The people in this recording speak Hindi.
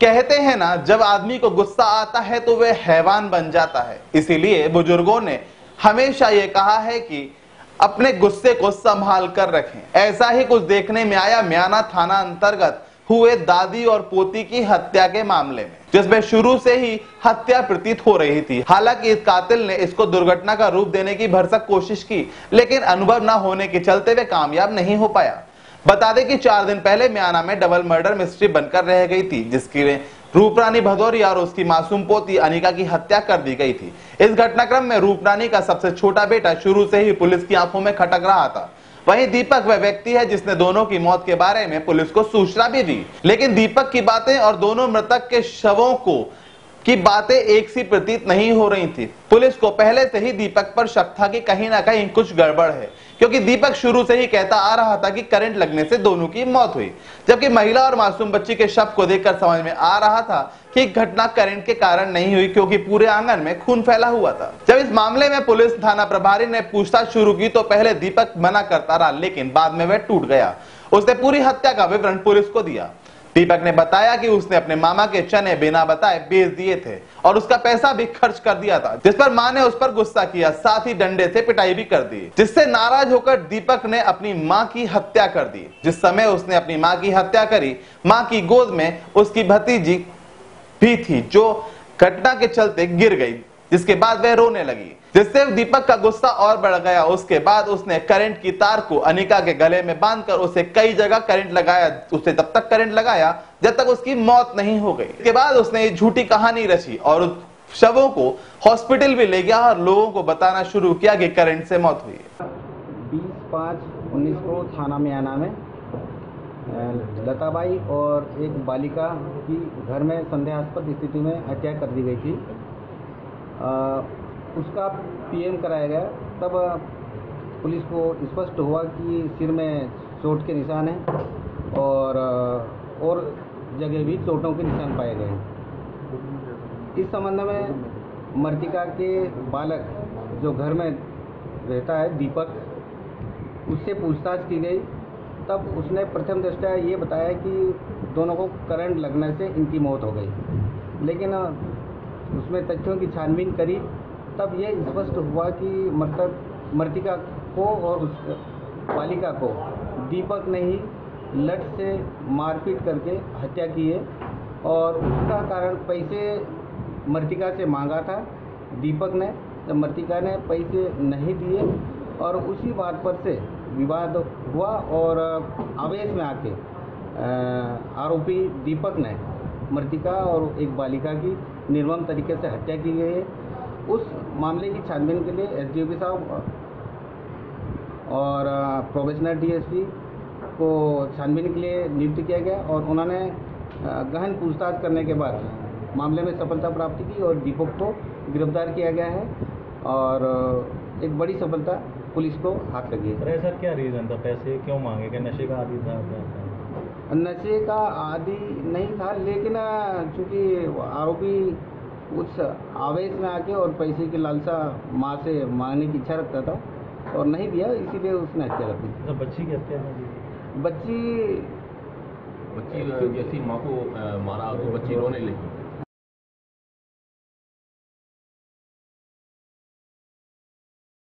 कहते हैं ना, जब आदमी को गुस्सा आता है तो वह हैवान बन जाता है। इसीलिए बुज़ुर्गों ने हमेशा ये कहा है कि अपने गुस्से को संभाल कर रखें। ऐसा ही कुछ देखने में आया म्याना थाना अंतर्गत हुए दादी और पोती की हत्या के मामले में, जिसमें शुरू से ही हत्या प्रतीत हो रही थी। हालाँकि इस कातिल ने इसको दुर्घटना का रूप देने की भरसक कोशिश की, लेकिन अनुभव न होने के चलते वे कामयाब नहीं हो पाया। बता दें कि चार दिन पहले म्याना में डबल मर्डर मिस्ट्री बनकर रह गई थी, जिसकी रूपरानी भदौरिया और उसकी मासूम पोती अनिका की हत्या कर दी गई थी। इस घटनाक्रम में रूपरानी का सबसे छोटा बेटा शुरू से ही पुलिस की आँखों में खटक रहा था। वहीं दीपक वह व्यक्ति है जिसने दोनों की मौत के बारे में पुलिस को सूचना भी दी। लेकिन दीपक की बातें और दोनों मृतक के शवों को की बातें एक सी प्रतीत नहीं हो रही थी। पुलिस को पहले से ही दीपक पर शक था कि कहीं ना कहीं कुछ गड़बड़ है, क्योंकि दीपक शुरू से ही कहता आ रहा था कि करंट लगने से दोनों की मौत हुई, जबकि महिला और मासूम बच्ची के शव को देखकर समझ में आ रहा था कि घटना करंट के कारण नहीं हुई, क्योंकि पूरे आँगन में खून फैला हुआ था। जब इस मामले में पुलिस थाना प्रभारी ने पूछताछ शुरू की तो पहले दीपक मना करता रहा, लेकिन बाद में वह टूट गया। उसने पूरी हत्या का विवरण पुलिस को दिया। दीपक ने बताया कि उसने अपने मामा के चने बिना बताए बेच दिए थे और उसका पैसा भी खर्च कर दिया था, जिस पर माँ ने उस पर गुस्सा किया, साथ ही डंडे से पिटाई भी कर दी, जिससे नाराज़ होकर दीपक ने अपनी माँ की हत्या कर दी। जिस समय उसने अपनी माँ की हत्या करी, माँ की गोद में उसकी भतीजी भी थी, जो घटना के चलते गिर गई। जिसके बाद वह रोने लगी। जिससे दीपक का गुस्सा और बढ़ गया, उसके बाद उसने करंट की तार को अनिका के गले में बांधकर उसे कई जगह करंट लगाया, उसे तब तक करंट लगाया, जब तक उसकी मौत नहीं हो गई। इसके बाद उसने झूठी कहानी रची और शवों को हॉस्पिटल भी ले गया और लोगों को बताना शुरू किया कि करंट से मौत हुई। बीस पाँच उन्नीस को थाना में आना में लताबाई और एक बालिका की घर में संदेहास्पद स्थिति में हत्या कर दी गई थी। उसका पीएम कराया गया। तब पुलिस को स्पष्ट हुआ कि सिर में चोट के निशान हैं और और जगह भी चोटों के निशान पाए गए हैं। इस संबंध में मर्तिका के बालक जो घर में रहता है, दीपक, उससे पूछताछ की गई। तब उसने प्रथम दृष्टया ये बताया कि दोनों को करंट लगने से इनकी मौत हो गई। लेकिन उसमें तथ्यों की छानबीन करी, तब ये स्पष्ट हुआ कि मृतक मृतिका को और उस बालिका को दीपक ने ही लट से मारपीट करके हत्या की है और उसका कारण पैसे मृतिका से मांगा था, दीपक ने। जब मृतिका ने पैसे नहीं दिए और उसी बात पर से विवाद हुआ और आवेश में आके आरोपी दीपक ने मृतिका और एक बालिका की निर्मम तरीके से हत्या की गई है। उस मामले की छानबीन के लिए एस साहब और प्रोफेशनल डीएसपी को छानबीन के लिए नियुक्त किया गया और उन्होंने गहन पूछताछ करने के बाद मामले में सफलता प्राप्त की और दीपक को गिरफ़्तार किया गया है और एक बड़ी सफलता पुलिस को हाथ लगी है। सर क्या रीज़न था? पैसे क्यों मांगे? क्या नशे का आदि था? नशे का आदि नहीं था लेकिन चूँकि आरोपी उस आवेश में आके और पैसे की लालसा माँ से मांगने की इच्छा रखता था और नहीं दिया इसीलिए उसने हत्या कर दी। तो बच्ची की हत्या बच्ची बच्ची जैसी माँ को मारा तो बच्ची रोने लगी।